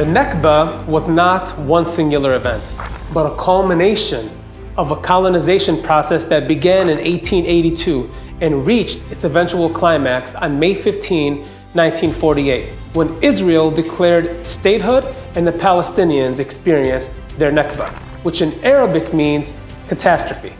The Nakba was not one singular event, but a culmination of a colonization process that began in 1882 and reached its eventual climax on May 15, 1948, when Israel declared statehood and the Palestinians experienced their Nakba, which in Arabic means catastrophe.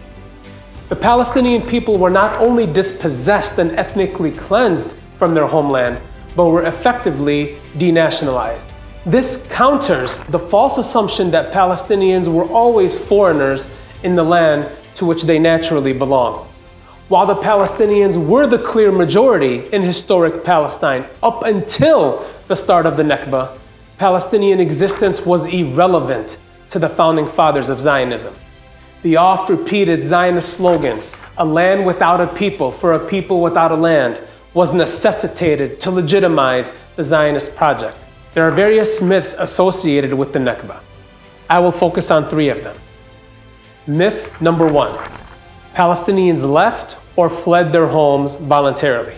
The Palestinian people were not only dispossessed and ethnically cleansed from their homeland, but were effectively denationalized. This counters the false assumption that Palestinians were always foreigners in the land to which they naturally belong. While the Palestinians were the clear majority in historic Palestine up until the start of the Nakba, Palestinian existence was irrelevant to the founding fathers of Zionism. The oft repeated Zionist slogan, a land without a people for a people without a land, was necessitated to legitimize the Zionist project. There are various myths associated with the Nakba. I will focus on three of them. Myth number one Palestinians left or fled their homes voluntarily.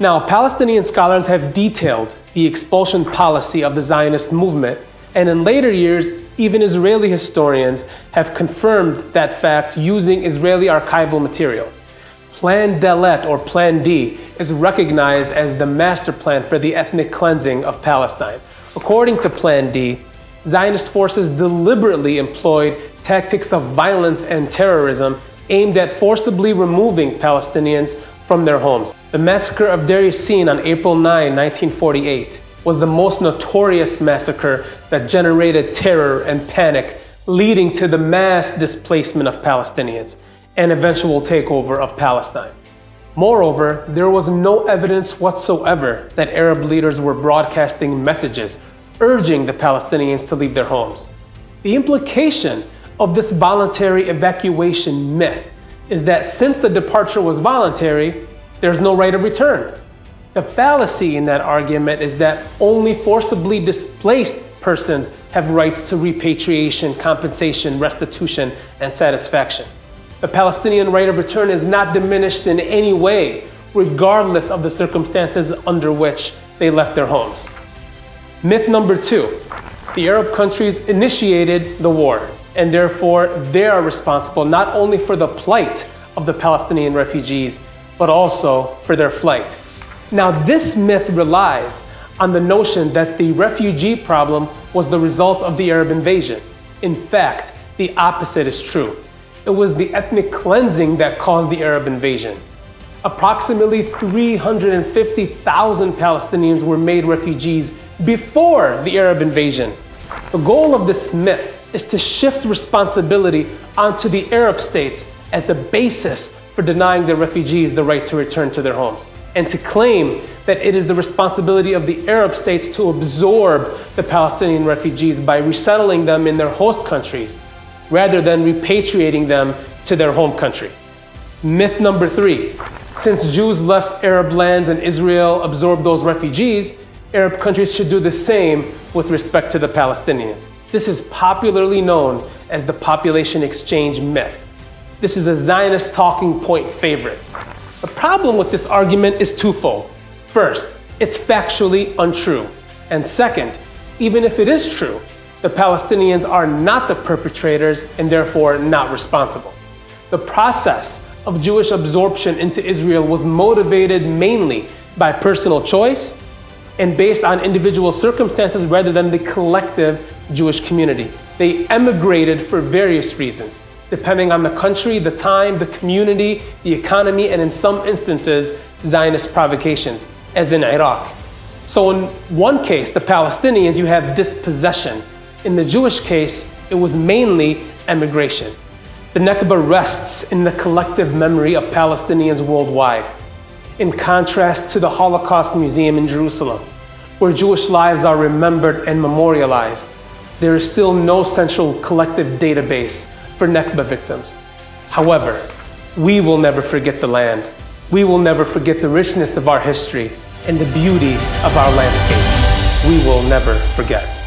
Now, Palestinian scholars have detailed the expulsion policy of the Zionist movement, and in later years, even Israeli historians have confirmed that fact using Israeli archival material. Plan Dalet or Plan D is recognized as the master plan for the ethnic cleansing of Palestine. According to Plan D, Zionist forces deliberately employed tactics of violence and terrorism aimed at forcibly removing Palestinians from their homes. The massacre of Deir Yassin on April 9, 1948 was the most notorious massacre that generated terror and panic, leading to the mass displacement of Palestinians and eventual takeover of Palestine. Moreover, there was no evidence whatsoever that Arab leaders were broadcasting messages urging the Palestinians to leave their homes. The implication of this voluntary evacuation myth is that since the departure was voluntary, there's no right of return. The fallacy in that argument is that only forcibly displaced persons have rights to repatriation, compensation, restitution, and satisfaction. The Palestinian right of return is not diminished in any way, regardless of the circumstances under which they left their homes. Myth number two the Arab countries initiated the war, and therefore they are responsible not only for the plight of the Palestinian refugees, but also for their flight. Now, this myth relies on the notion that the refugee problem was the result of the Arab invasion. In fact, the opposite is true. It was the ethnic cleansing that caused the Arab invasion. Approximately 350,000 Palestinians were made refugees before the Arab invasion. The goal of this myth is to shift responsibility onto the Arab states as a basis for denying the refugees the right to return to their homes, and to claim that it is the responsibility of the Arab states to absorb the Palestinian refugees by resettling them in their host countries rather than repatriating them to their home country. Myth number three since Jews left Arab lands and Israel absorbed those refugees, Arab countries should do the same with respect to the Palestinians. This is popularly known as the population exchange myth. This is a Zionist talking point favorite. The problem with this argument is twofold. First, it's factually untrue. And second, even if it is true, the Palestinians are not the perpetrators and therefore not responsible. The process of Jewish absorption into Israel was motivated mainly by personal choice and based on individual circumstances rather than the collective Jewish community. They emigrated for various reasons, depending on the country, the time, the community, the economy, and in some instances, Zionist provocations, as in Iraq. So, in one case, the Palestinians, you have dispossession in the Jewish case, it was mainly emigration. The Nakba rests in the collective memory of Palestinians worldwide, in contrast to the Holocaust Museum in Jerusalem, where Jewish lives are remembered and memorialized. There is still no central collective database for Nakba victims. However, we will never forget the land. We will never forget the richness of our history and the beauty of our landscape. We will never forget.